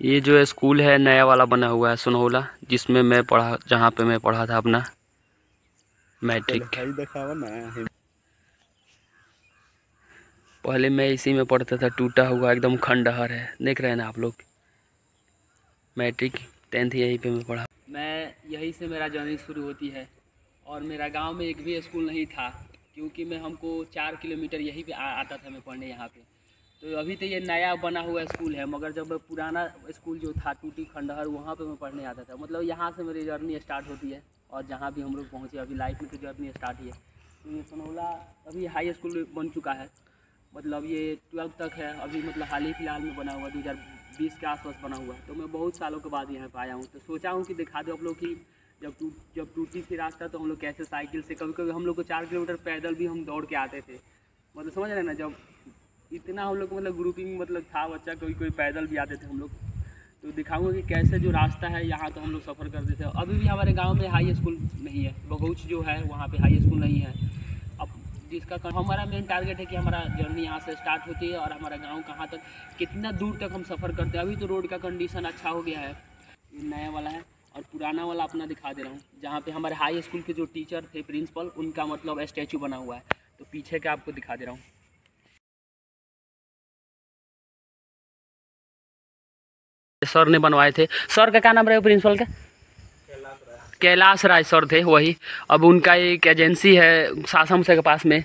ये जो स्कूल है नया वाला बना हुआ है सुनौला जिसमें मैं पढ़ा जहाँ पे मैं पढ़ा था अपना मैट्रिक। पहले मैं इसी में पढ़ता था टूटा हुआ एकदम खंडहर है। देख रहे हैं ना आप लोग? मैट्रिक टेंथ यहीं पे मैं पढ़ा। मैं यहीं से मेरा जर्नी शुरू होती है और मेरा गाँव में एक भी स्कूल नहीं था क्योंकि मैं हमको चार किलोमीटर यहीं पे आ, आता था मैं पढ़ने यहाँ पे। तो अभी तो ये नया बना हुआ स्कूल है, मगर जब पुराना स्कूल जो था, टूटी खंडहर, वहाँ पे मैं पढ़ने आता था। मतलब यहाँ से मेरी जर्नी स्टार्ट होती है, और जहाँ भी हम लोग पहुँचे, अभी लाइफ में तो जर्नी स्टार्ट ही है। तो ये सनौला अभी हाई स्कूल बन चुका है। मतलब ये ट्वेल्थ तक है, अभी मतलब हाल ही फ़िलहाल में बना हुआ, दो हज़ार बीस के आसपास बना हुआ तो मैं बहुत सालों के बाद यहाँ पर आया हूँ। तो सोचा हूँ कि दिखा दो आप लोग की जब टूट जब टूटी थी रास्ता तो हम लोग कैसे साइकिल से कभी कभी हम लोग को चार किलोमीटर पैदल भी हम दौड़ के आते थे। मतलब समझ रहे ना, जब इतना हम लोग मतलब ग्रुपिंग मतलब था बच्चा, कोई कोई पैदल भी आते थे हम लोग। तो दिखाऊँगा कि कैसे जो रास्ता है, यहाँ तो हम लोग सफ़र करते थे। अभी भी हमारे गाँव में हाई स्कूल नहीं है। बगौच जो है, वहाँ पे हाई स्कूल नहीं है। अब जिसका हमारा मेन टारगेट है कि हमारा जर्नी यहाँ से स्टार्ट होती है और हमारा गाँव कहाँ तक, कितना दूर तक हम सफ़र करते हैं। अभी तो रोड का कंडीशन अच्छा हो गया है। ये नया वाला है और पुराना वाला अपना दिखा दे रहा हूँ। जहाँ पे हमारे हाई स्कूल के जो टीचर थे प्रिंसिपल उनका मतलब स्टैचू बना हुआ है। तो पीछे का आपको दिखा दे रहा हूँ। सर ने बनवाए थे। सर का क्या नाम रहे प्रिंसिपल का? कैलाश राय सर थे, वही। अब उनका एक एजेंसी है सासम से के पास में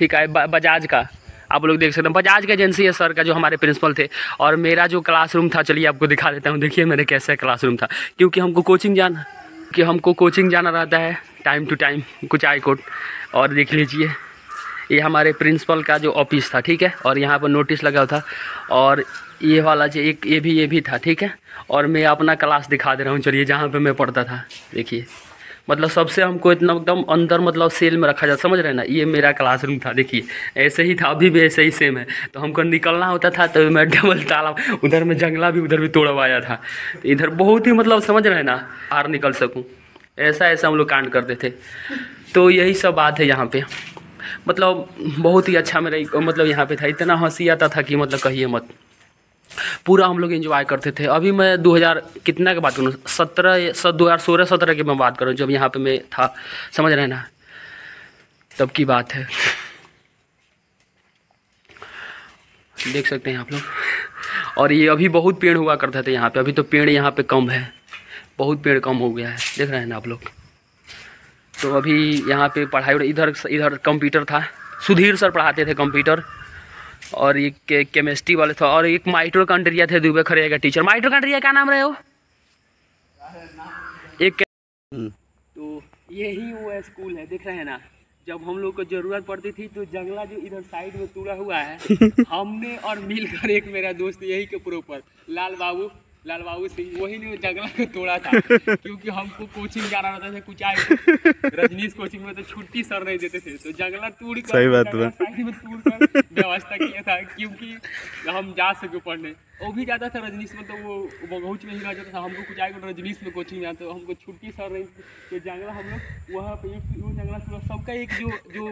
थी का बजाज का। आप लोग देख सकते हैं, बजाज का एजेंसी है सर का, जो हमारे प्रिंसिपल थे। और मेरा जो क्लासरूम था, चलिए आपको दिखा देता हूँ, देखिए मेरे कैसे क्लासरूम था। क्योंकि हमको कोचिंग जाना, कि हमको कोचिंग जाना रहता है, टाइम टू टाइम कुछ आई कोट और देख लीजिए ये हमारे प्रिंसिपल का जो ऑफ़िस था, ठीक है? और यहाँ पर नोटिस लगा हुआ था। और ये वाला जो एक, ये भी ये भी था, ठीक है? और मैं अपना क्लास दिखा दे रहा हूँ, चलिए, जहाँ पे मैं पढ़ता था। देखिए मतलब सबसे हमको इतना एकदम अंदर मतलब सेल में रखा जाता, समझ रहे ना? ये मेरा क्लासरूम था, देखिए। ऐसे ही था, अभी भी ऐसे ही सेम है। तो हमको निकलना होता था तो मैं डबल ताला उधर में जंगला भी, उधर भी तोड़वाया था। तो इधर बहुत ही मतलब समझ रहे ना? बाहर निकल सकूँ। ऐसा ऐसा हम लोग कांड करते थे तो यही सब बात है यहाँ पर मतलब बहुत ही अच्छा मेरा मतलब यहाँ पे था। इतना हँसी आता था कि मतलब कहिए मत। पूरा हम लोग इन्जॉय करते थे। अभी मैं 2000 कितना की बात करूँ? सत्रह दो हज़ार सोलह, सत्रह की मैं बात करूँ, जब यहाँ पे मैं था। समझ रहे ना? तब की बात है। देख सकते हैं आप लोग। और ये अभी बहुत पेड़ हुआ करते थे यहाँ पे। अभी तो पेड़ यहाँ पे कम है। बहुत पेड़ कम हो गया है। देख रहे हैं ना आप लोग? तो अभी यहाँ पे पढ़ाई इधर इधर कंप्यूटर था। सुधीर सर पढ़ाते थे कंप्यूटर। और ये के, केमिस्ट्री वाले था। और एक माइट्रोकंड्रिया थे दुबे खड़े का टीचर। माइट्रोकंड्रिया क्या नाम रहे हो? एक हम्म। तो यही वो स्कूल है देख रहे हैं ना? जब हम लोग को ज़रूरत पड़ती थी तो जंगला जो इधर साइड में टूटा हुआ है हमने और मिलकर एक मेरा दोस्त यही के प्रोपर लाल बाबू लाल बाबू सिंह वही ने जंगला को तोड़ा था। क्योंकि हमको कोचिंग जाना रहता था कुछ आए रजनीश कोचिंग में तो छुट्टी सर नहीं देते थे। तो जंगला तोड़ कर सही बात तोड़ कर व्यवस्था किया था क्योंकि हम जा सके पढ़ने। वो भी जाता था रजनीश में तो वो बहुत में ही रह जाता था, हमको कुछ आएगा रजनीश में कोचिंग में तो हमको छुट्टी सर रही तो जंगला हम लोग, वहाँ पे वो जंगला सबका एक जो जो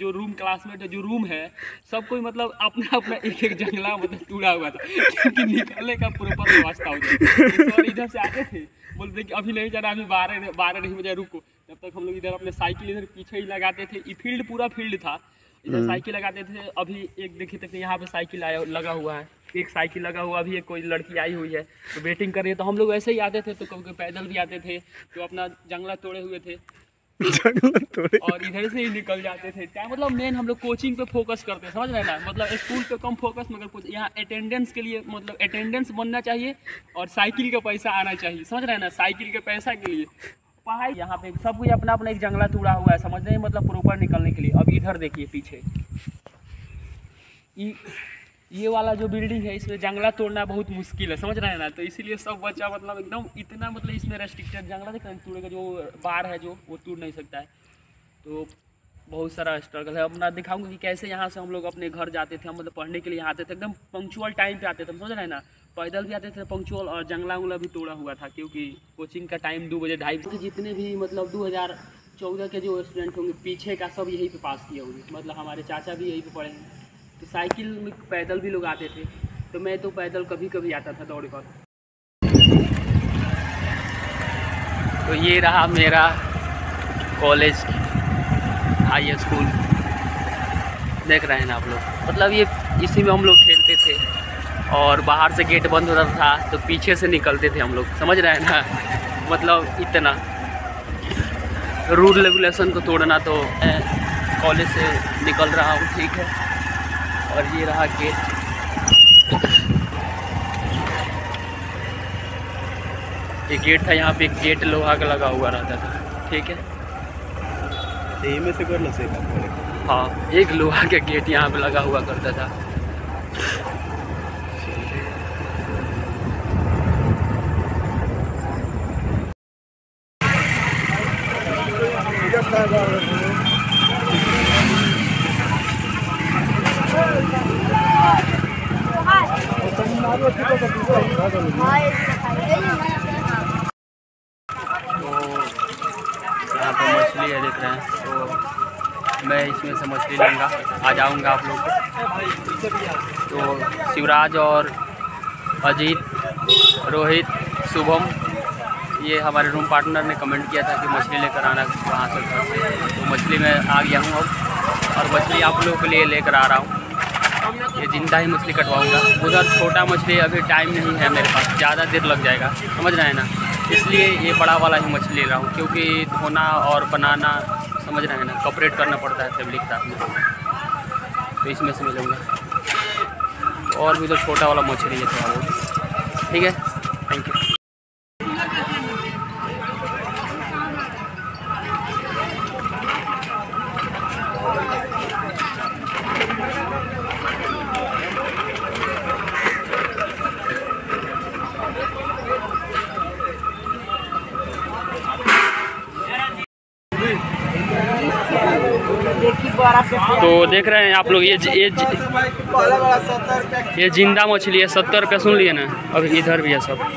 जो रूम क्लासमेट जो रूम है, सब कोई मतलब अपना अपना एक एक जंगला मतलब टूटा हुआ था, क्योंकि निकलने का प्रॉपर व्यवस्था हो जाए तो इधर से आते थे, बोलते कि अभी नहीं जाना, अभी बारह बारह नहीं बजे रुको। जब तक हम लोग इधर अपने साइकिल इधर पीछे ही लगाते थे, ये फ़ील्ड पूरा फ़ील्ड था इधर हम्म। साइकिल लगाते थे अभी एक देखे तक यहाँ पे साइकिल आया लगा हुआ है। एक साइकिल लगा हुआ अभी एक कोई लड़की आई हुई है। तो वेटिंग कर रही है तो हम लोग ऐसे ही आते थे तो कभी पैदल भी आते थे तो अपना जंगला तोड़े हुए थे। और इधर से ही निकल जाते थे। क्या मतलब मेन हम लोग कोचिंग पे फोकस करते हैं समझ रहे ना? मतलब स्कूल पे कम फोकस मगर यहाँ अटेंडेंस के लिए मतलब अटेंडेंस बनना चाहिए और साइकिल का पैसा आना चाहिए समझ रहे ना? साइकिल के पैसा के लिए। पढ़ाई यहाँ पे सब कुछ अपना अपना एक जंगला तोड़ा हुआ है, समझ रहे मतलब प्रॉपर निकलने के लिए। अब इधर देखिए पीछे। ये वाला जो बिल्डिंग है, इसमें जंगला तोड़ना बहुत मुश्किल है, समझ रहे हैं ना? तो इसीलिए सब बच्चा मतलब एकदम इतना मतलब इसमें रेस्ट्रिक्टेड जंगला देख तोड़े जो बार है जो, वो तोड़ नहीं सकता है। तो बहुत सारा स्ट्रगल है। अपना दिखाऊँगा कि कैसे यहाँ से हम लोग अपने घर जाते थे, हम मतलब पढ़ने के लिए यहाँ आते थे, एकदम पंक्चुअल टाइम पे आते थे, समझ रहे हैं ना? पैदल भी आते थे पंक्चुअल और जंगला उंगला भी तोड़ा हुआ था, क्योंकि कोचिंग का टाइम दो बजे ढाई बजे जितने भी मतलब दो हज़ार चौदह के जो स्टूडेंट होंगे, पीछे का सब यहीं पे पास किए होंगे। मतलब हमारे चाचा भी यहीं पे पढ़े हैं। तो साइकिल में पैदल भी लोग आते थे तो मैं तो पैदल कभी कभी आता था दौड़ कर। तो ये रहा मेरा कॉलेज हाई स्कूल देख रहे हैं ना आप लोग। मतलब ये इसी में हम लोग खेलते थे। और बाहर से गेट बंद होता था तो पीछे से निकलते थे हम लोग। समझ रहे हैं ना? मतलब इतना। रूल रेगुलेशन को तोड़ना तो कॉलेज से निकल रहा हूँ ठीक है। और ये रहा गेट ये गेट था यहाँ पे एक गेट लोहा का लगा हुआ रहता था ठीक है। में से कर लो हाँ एक लोहा का गेट यहाँ पे लगा हुआ करता था। यहाँ पे मछली है, देख रहे हैं। तो मैं इसमें से मछली लूँगा। आ जाऊँगा आप लोग। तो शिवराज और अजीत, रोहित, शुभम, ये हमारे रूम पार्टनर ने कमेंट किया था कि मछली लेकर आना वहाँ से घर से। तो मछली मैं आ गया हूँ अब। और मछली आप लोगों के लिए लेकर आ रहा हूँ। ये ज़िंदा ही मछली कटवाऊँगा। उधर छोटा मछली अभी टाइम नहीं है मेरे पास। ज़्यादा देर लग जाएगा। समझ रहे हैं ना? इसलिए ये बड़ा वाला ही मछली ले रहा हूँ, क्योंकि धोना और बनाना, समझ रहे हैं ना? कॉपरेट करना पड़ता है फैमिली के साथ तो इसमें से मिलूँगा। और भी उधर छोटा वाला मछली है थोड़ा बहुत ठीक है? थैंक यू तो देख रहे हैं आप लोग ये ये ये ज़िंदा मछली है सत्तर रुपये सुन लिए ना अभी इधर भी है सब है।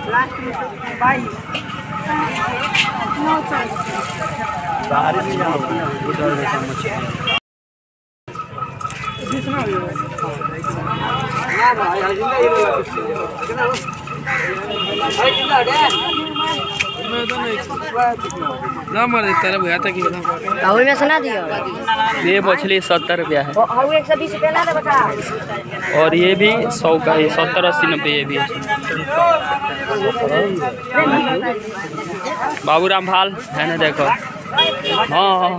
ना मारे तेरा भैया था कि। और में सुना दियो। ये मछली सत्तर रुपया है। और एक सौ बीस रुपया दे बता और ये भी सौ का है सत्तर अस्सी नब्बे ये भी है। बाबूराम भाल है ना देखो। हाँ हाँ।